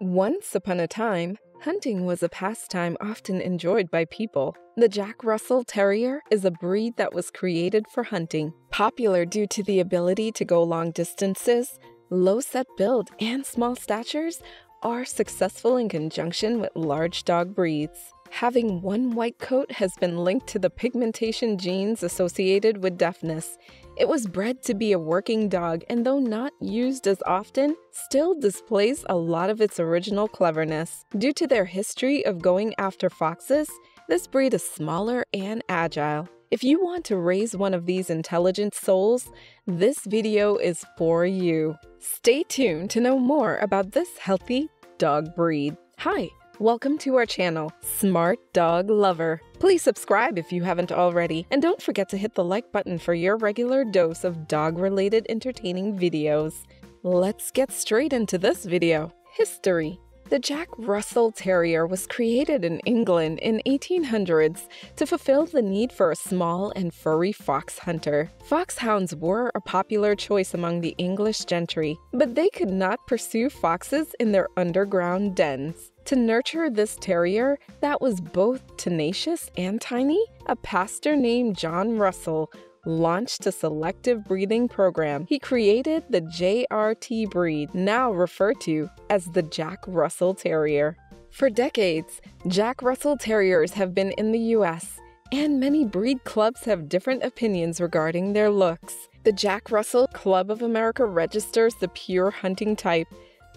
Once upon a time, hunting was a pastime often enjoyed by people. The Jack Russell Terrier is a breed that was created for hunting. Popular due to the ability to go long distances, low set build, and small statures, are successful in conjunction with large dog breeds. Having one white coat has been linked to the pigmentation genes associated with deafness. It was bred to be a working dog, and though not used as often, still displays a lot of its original cleverness. Due to their history of going after foxes, this breed is smaller and agile. If you want to raise one of these intelligent souls, this video is for you. Stay tuned to know more about this healthy dog breed. Hi, welcome to our channel, Smart Dog Lover. Please subscribe if you haven't already, and don't forget to hit the like button for your regular dose of dog-related entertaining videos. Let's get straight into this video. History. The Jack Russell Terrier was created in England in 1800s to fulfill the need for a small and furry fox hunter. Foxhounds were a popular choice among the English gentry, but they could not pursue foxes in their underground dens. To nurture this terrier that was both tenacious and tiny, a pastor named John Russell launched a selective breeding program. He created the JRT breed, now referred to as the Jack Russell Terrier. For decades, Jack Russell Terriers have been in the US, and many breed clubs have different opinions regarding their looks. The Jack Russell Club of America registers the pure hunting type,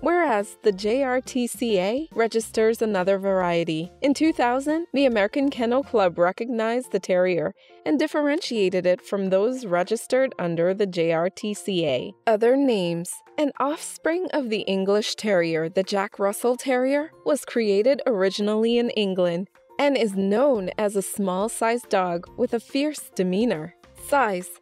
whereas the JRTCA registers another variety. In 2000, the American Kennel Club recognized the terrier and differentiated it from those registered under the JRTCA. Other names An offspring of the English Terrier, the Jack Russell Terrier, was created originally in England and is known as a small sized dog with a fierce demeanor. Size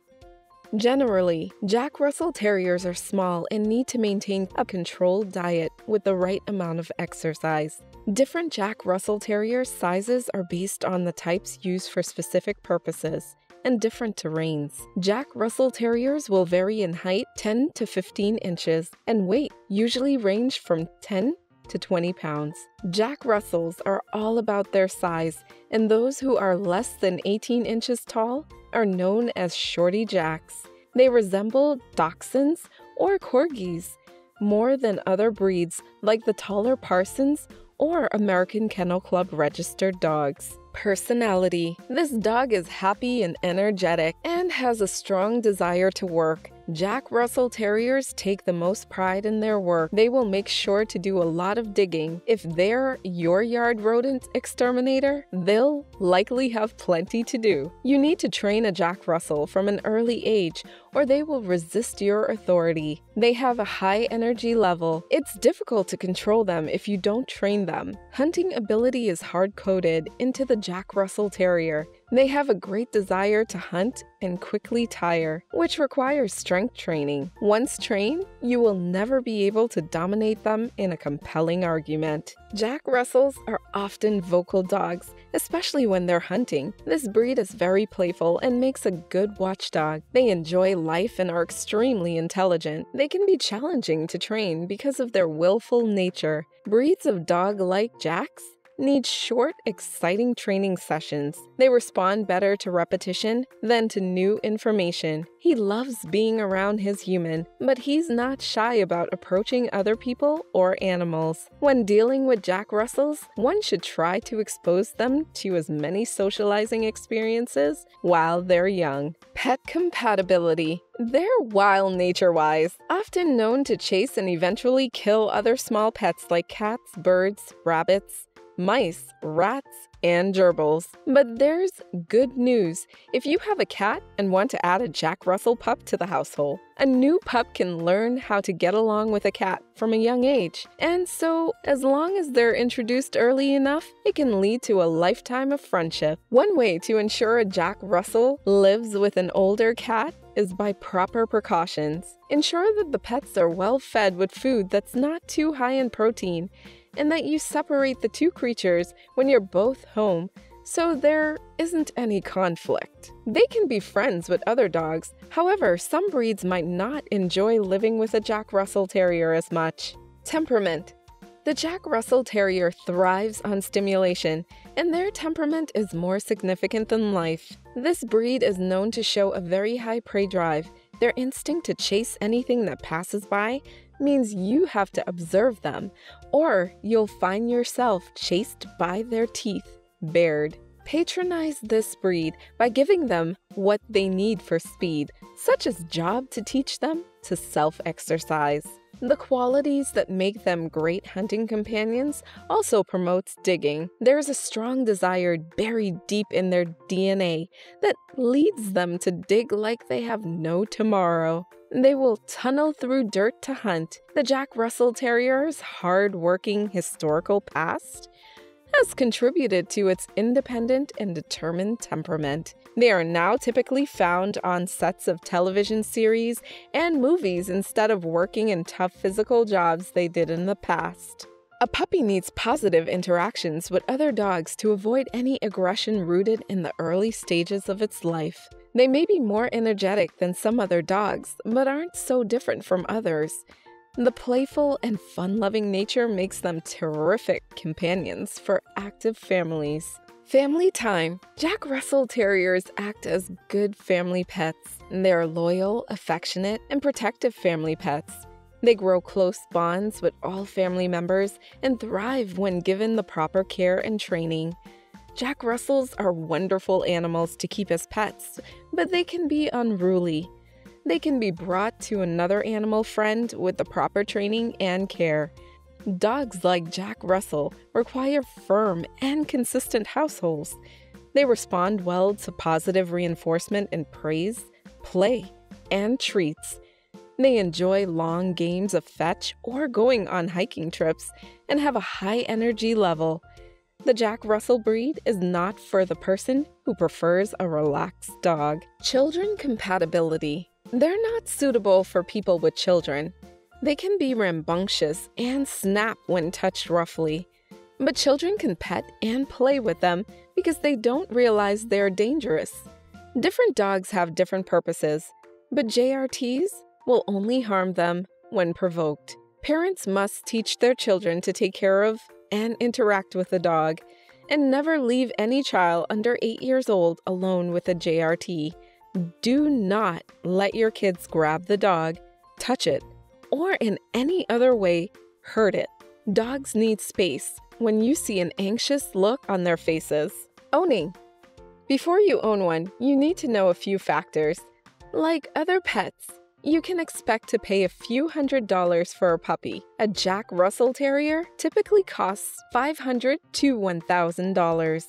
Generally, Jack Russell Terriers are small and need to maintain a controlled diet with the right amount of exercise. Different Jack Russell Terrier sizes are based on the types used for specific purposes and different terrains. Jack Russell Terriers will vary in height 10 to 15 inches and weight usually range from 10 to 20 pounds. Jack Russells are all about their size, and those who are less than 18 inches tall are known as Shorty Jacks. They resemble Dachshunds or Corgis more than other breeds like the taller Parsons or American Kennel Club registered dogs. Personality This dog is happy and energetic and has a strong desire to work. Jack Russell Terriers take the most pride in their work. They will make sure to do a lot of digging. If they're your yard rodent exterminator, they'll likely have plenty to do. You need to train a Jack Russell from an early age or they will resist your authority. They have a high energy level. It's difficult to control them if you don't train them. Hunting ability is hard coded into the Jack Russell Terrier. They have a great desire to hunt and quickly tire, which requires strength training. Once trained, you will never be able to dominate them in a compelling argument. Jack Russells are often vocal dogs, especially when they're hunting. This breed is very playful and makes a good watchdog. They enjoy life and are extremely intelligent. They can be challenging to train because of their willful nature. Breeds of dog like Jacks need short, exciting training sessions. They respond better to repetition than to new information. He loves being around his human, but he's not shy about approaching other people or animals. When dealing with Jack Russells, one should try to expose them to as many socializing experiences while they're young. Pet compatibility. They're wild nature wise, often known to chase and eventually kill other small pets like cats, birds, rabbits, mice, rats, and gerbils. But there's good news. If you have a cat and want to add a Jack Russell pup to the household, a new pup can learn how to get along with a cat from a young age. And so, as long as they're introduced early enough, it can lead to a lifetime of friendship. One way to ensure a Jack Russell lives with an older cat is by proper precautions. Ensure that the pets are well fed with food that's not too high in protein and that you separate the two creatures when you're both home so there isn't any conflict. They can be friends with other dogs, however, some breeds might not enjoy living with a Jack Russell Terrier as much. Temperament The Jack Russell Terrier thrives on stimulation, and their temperament is more significant than life. This breed is known to show a very high prey drive. Their instinct to chase anything that passes by means you have to observe them, or you'll find yourself chased by their teeth, bared. Patronize this breed by giving them what they need for speed, such as job to teach them to self exercise. The qualities that make them great hunting companions also promotes digging. There's a strong desire buried deep in their DNA that leads them to dig like they have no tomorrow. They will tunnel through dirt to hunt. The Jack Russell Terrier's hard-working historical past has contributed to its independent and determined temperament. They are now typically found on sets of television series and movies instead of working in tough physical jobs they did in the past. A puppy needs positive interactions with other dogs to avoid any aggression rooted in the early stages of its life. They may be more energetic than some other dogs, but aren't so different from others. The playful and fun loving nature makes them terrific companions for active families. Family time. Jack Russell Terriers act as good family pets. They're loyal, affectionate, and protective family pets. They grow close bonds with all family members and thrive when given the proper care and training. Jack Russells are wonderful animals to keep as pets, but they can be unruly. They can be brought to another animal friend with the proper training and care. Dogs like Jack Russell require firm and consistent households. They respond well to positive reinforcement and praise, play, and treats. They enjoy long games of fetch or going on hiking trips and have a high energy level. The Jack Russell breed is not for the person who prefers a relaxed dog. Children compatibility. They're not suitable for people with children. They can be rambunctious and snap when touched roughly. But children can pet and play with them because they don't realize they're dangerous. Different dogs have different purposes, but JRTs will only harm them when provoked. Parents must teach their children to take care of and interact with a dog, and never leave any child under 8 years old alone with a JRT. Do not let your kids grab the dog, touch it, or in any other way hurt it. Dogs need space when you see an anxious look on their faces. Owning. Before you own one, you need to know a few factors. Like other pets, you can expect to pay a few hundred dollars for a puppy. A Jack Russell Terrier typically costs 500 to $1,000.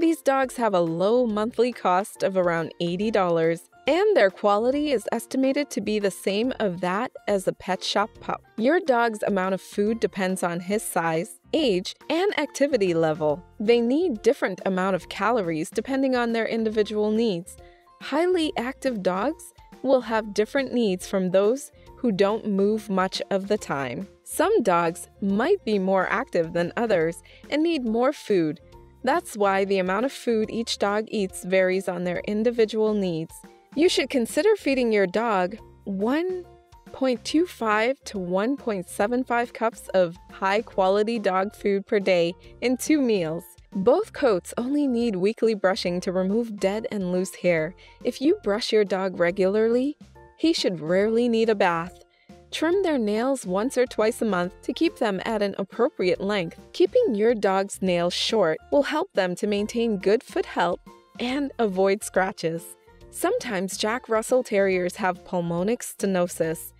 These dogs have a low monthly cost of around $80, and their quality is estimated to be the same of that as a pet shop pup. Your dog's amount of food depends on his size, age, and activity level. They need different amount of calories depending on their individual needs. Highly active dogs will have different needs from those who don't move much of the time. Some dogs might be more active than others and need more food, that's why the amount of food each dog eats varies on their individual needs. You should consider feeding your dog 1.25 to 1.75 cups of high quality dog food per day in two meals. Both coats only need weekly brushing to remove dead and loose hair. If you brush your dog regularly, he should rarely need a bath. Trim their nails once or twice a month to keep them at an appropriate length. Keeping your dog's nails short will help them to maintain good foot health and avoid scratches. Sometimes Jack Russell Terriers have pulmonic stenosis.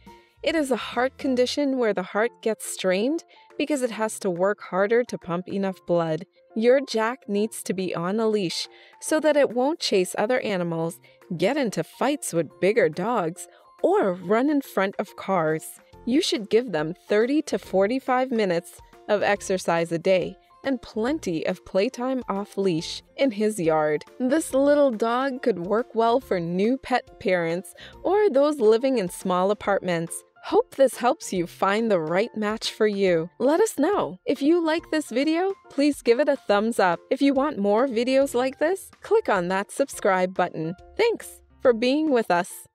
It is a heart condition where the heart gets strained because it has to work harder to pump enough blood. Your Jack needs to be on a leash so that it won't chase other animals, get into fights with bigger dogs, or run in front of cars. You should give them 30 to 45 minutes of exercise a day and plenty of playtime off leash in his yard. This little dog could work well for new pet parents or those living in small apartments. Hope this helps you find the right match for you. Let us know. If you like this video, please give it a thumbs up. If you want more videos like this, click on that subscribe button. Thanks for being with us.